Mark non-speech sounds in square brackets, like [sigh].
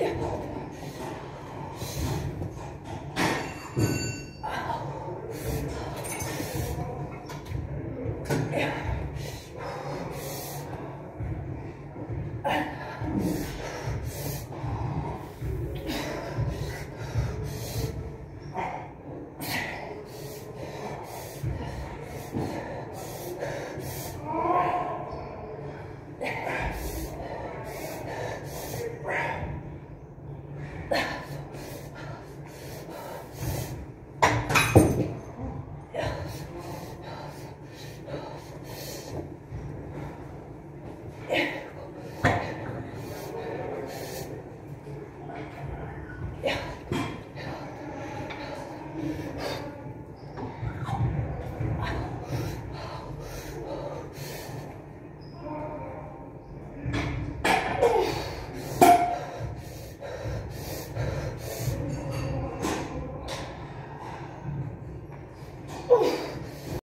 Yeah. Yeah. Oh. [laughs]